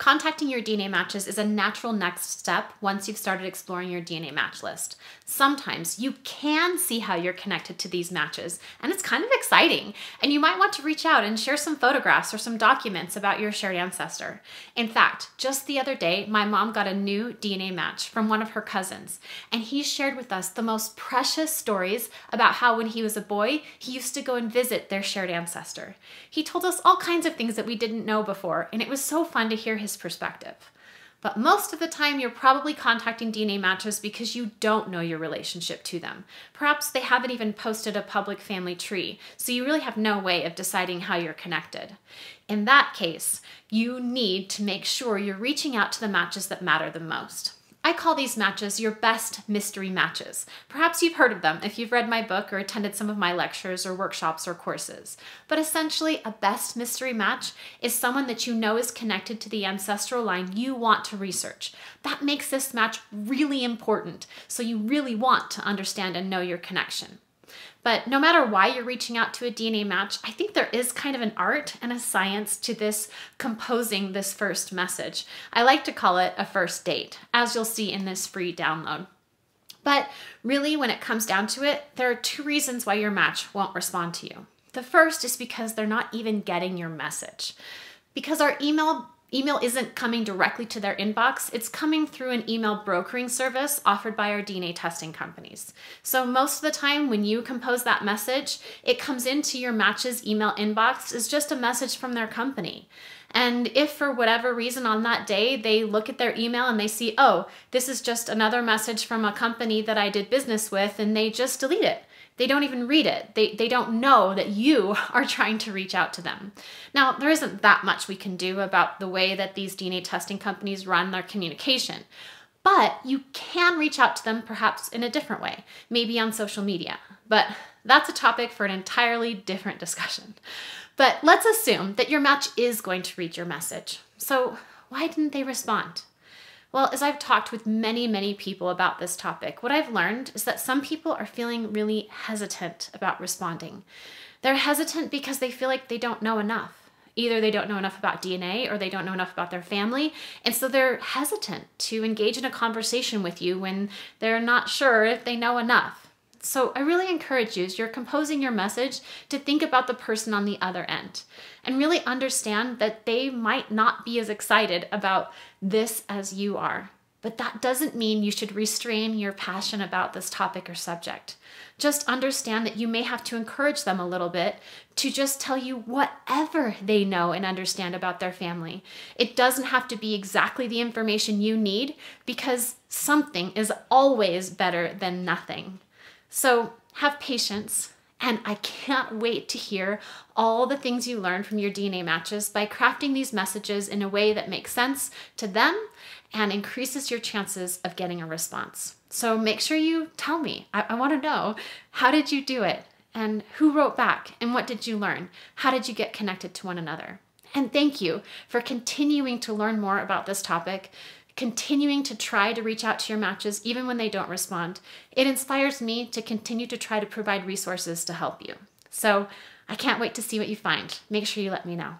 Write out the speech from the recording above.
Contacting your DNA matches is a natural next step once you've started exploring your DNA match list. Sometimes you can see how you're connected to these matches, and it's kind of exciting. And you might want to reach out and share some photographs or some documents about your shared ancestor. In fact, just the other day, my mom got a new DNA match from one of her cousins, and he shared with us the most precious stories about how when he was a boy, he used to go and visit their shared ancestor. He told us all kinds of things that we didn't know before, and it was so fun to hear his perspective. But most of the time, you're probably contacting DNA matches because you don't know your relationship to them. Perhaps they haven't even posted a public family tree, so you really have no way of deciding how you're connected. In that case, you need to make sure you're reaching out to the matches that matter the most. I call these matches your best mystery matches. Perhaps you've heard of them if you've read my book or attended some of my lectures or workshops or courses. But essentially, a best mystery match is someone that you know is connected to the ancestral line you want to research. That makes this match really important, so you really want to understand and know your connection. But no matter why you're reaching out to a DNA match, I think there is kind of an art and a science to this composing this first message. I like to call it a first date, as you'll see in this free download. But really, when it comes down to it, there are two reasons why your match won't respond to you. The first is because they're not even getting your message. Because our email email isn't coming directly to their inbox, it's coming through an email brokering service offered by our DNA testing companies. So most of the time when you compose that message, it comes into your match's email inbox as just a message from their company. And if for whatever reason on that day they look at their email and they see, oh, this is just another message from a company that I did business with, and they just delete it. They don't even read it. They, they don't know that you are trying to reach out to them. Now, there isn't that much we can do about the way that these DNA testing companies run their communication, but you can reach out to them perhaps in a different way, maybe on social media. But that's a topic for an entirely different discussion. But let's assume that your match is going to read your message. So, why didn't they respond? Well, as I've talked with many, many people about this topic, what I've learned is that some people are feeling really hesitant about responding. They're hesitant because they feel like they don't know enough. Either they don't know enough about DNA or they don't know enough about their family. And so they're hesitant to engage in a conversation with you when they're not sure if they know enough. So I really encourage you as you're composing your message to think about the person on the other end and really understand that they might not be as excited about this as you are. But that doesn't mean you should restrain your passion about this topic or subject. Just understand that you may have to encourage them a little bit to just tell you whatever they know and understand about their family. It doesn't have to be exactly the information you need because something is always better than nothing. So have patience, and I can't wait to hear all the things you learn from your DNA matches by crafting these messages in a way that makes sense to them and increases your chances of getting a response. So make sure you tell me. I, I want to know how did you do it? And who wrote back? And what did you learn? How did you get connected to one another? And thank you for continuing to learn more about this topic continuing to try to reach out to your matches even when they don't respond. It inspires me to continue to try to provide resources to help you. So I can't wait to see what you find. Make sure you let me know.